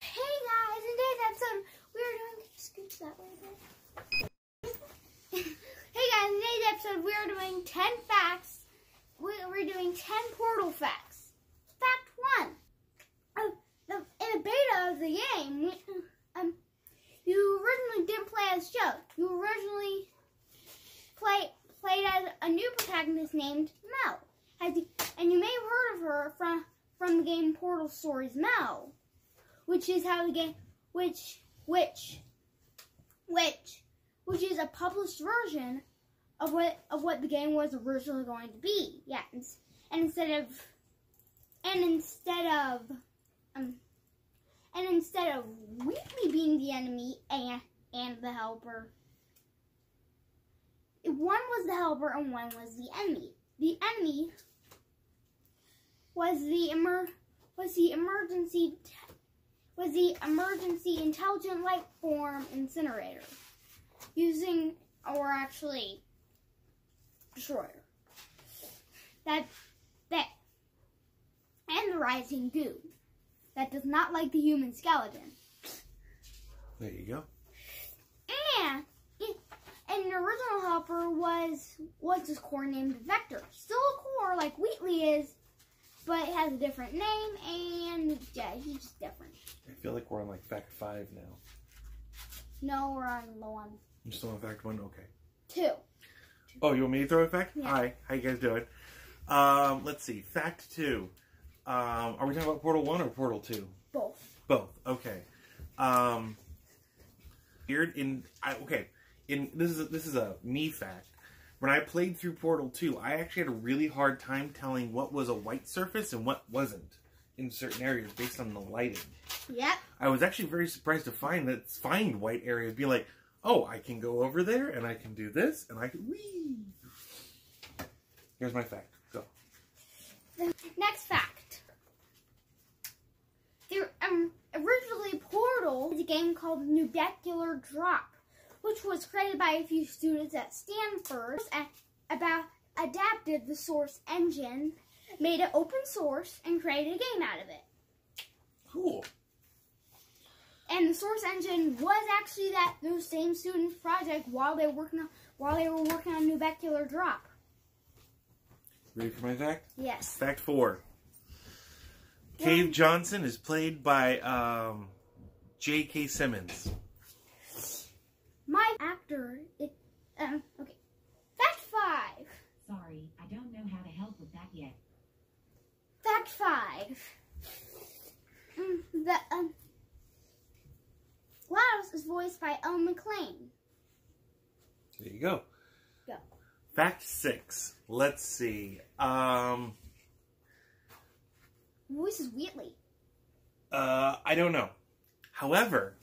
Hey guys, in today's episode, we are doing. Scooch that way hey guys, in today's episode, we are doing 10 facts. We- We're doing 10 portal facts. Fact 1. Uh, in the beta of the game, um, you originally didn't play as Joe. You originally play, played as a new protagonist named Mel. And you may have heard of her from, from the game Portal Stories Mel which is how the game, which, which, which, which is a published version of what of what the game was originally going to be. Yeah, and, and instead of, and instead of, um, and instead of Wheatley being the enemy and and the helper, one was the helper and one was the enemy. The enemy was the emer was the emergency was the emergency intelligent life form incinerator using or actually destroyer that that and the rising goo that does not like the human skeleton There you go. and it, and the original was was this core named Vector still a core like Wheatley is but it has a different name and yeah he's just different I feel like we're on like fact five now. no we're on low on I'm still on fact one. Okay. two Oh, you want me to throw a fact? Yeah. Hi, how you guys doing? Um, let's see. Fact two. Um, are we talking about Portal One or Portal Two? both Both. Okay. Um, weird in I okay. In this is a, this is a me fact. When I played through Portal Two, I actually had a really hard time telling what was a white surface and what wasn't in certain areas based on the lighting. yep I was actually very surprised to find that find white areas, be like, oh, I can go over there and I can do this and I can wee. Here's my fact. Go. Next fact. There, um, originally Portal is a game called Narbacular Drop, which was created by a few students at Stanford and about adapted the source engine, made it open source, and created a game out of it. Cool. And the source engine was actually that those same students' project while they were working on while they were working on Narbacular Drop. Ready for my fact? Yes. Fact four. Cave Johnson is played by um, J.K. Simmons. My actor, it, um, okay. Fact five. Sorry, I don't know how to help with that yet. Fact five. Mm, the, um, GLaDOS is voiced by Ellen McLain. There you go. Go. Fact six. Let's see. Um, Voice is Wheatley. uh, I don't know. However,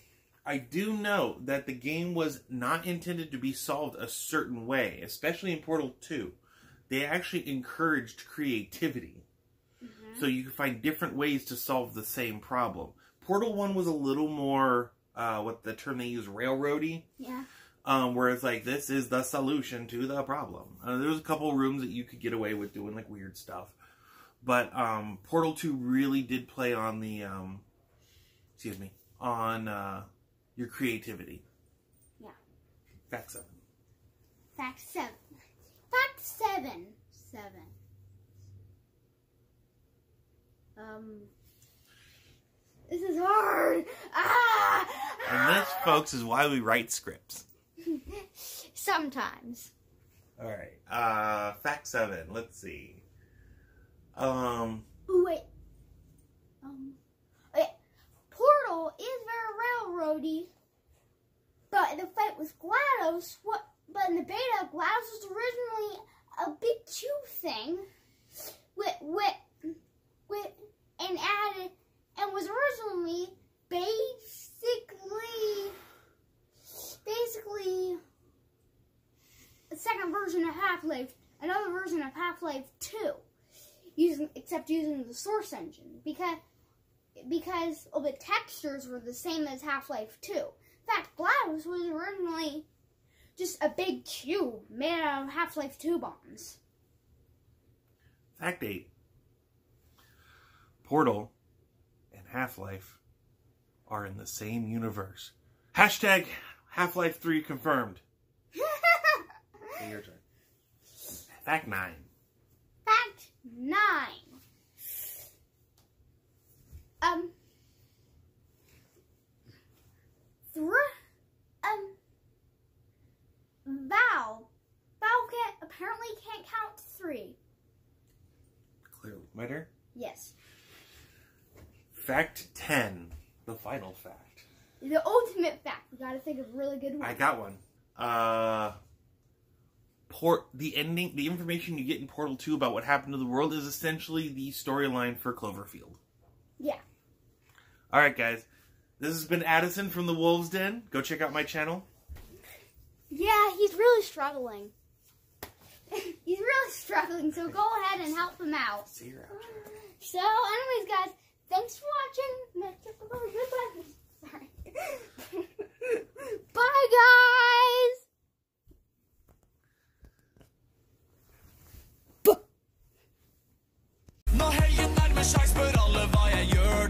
I do know that the game was not intended to be solved a certain way, especially in Portal 2. They actually encouraged creativity. So you could find different ways to solve the same problem. Portal 1 was a little more, uh, what the term they use, railroady. Yeah. Um, whereas like this is the solution to the problem. Uh, there was a couple rooms that you could get away with doing like weird stuff, but um, Portal Two really did play on the um, excuse me on uh, your creativity. Yeah. Fact seven. Fact seven. Fact seven. Seven. Um. This is hard. Ah! And this, folks, is why we write scripts. Sometimes. All right. Uh, fact seven. Let's see. Um, Ooh, wait. Um. Okay. Portal is very railroady, but the fight with GLaDOS, what? But in the beta, GLaDOS was originally a big tube thing, with with with and added and was originally basically basically a second version of Half Life, another version of Half Life Two using except using the source engine because because oh, all the textures were the same as Half-Life 2. In fact, GLaDOS was originally just a big cube made out of Half-Life 2 bombs. Fact 8. Portal and Half-Life are in the same universe. Hashtag Half-Life 3 confirmed. your turn. Fact 9. Fact 9. Can't count to three. Clearly. My turn? Yes. Fact 10. The final fact. The ultimate fact. We gotta think of a really good one. I got one. Uh. Port the ending, the information you get in Portal 2 about what happened to the world is essentially the storyline for Cloverfield. yeah. All right, guys. This has been Addison from the Wolves Den. Go check out my channel. Yeah, he's really struggling. he's really struggling, so go ahead and help him out. See you around. So, anyways, guys, thanks for watching. Goodbye. Sorry. Bye, guys. Når helgen nærmer seg, spør alle hva jeg gjør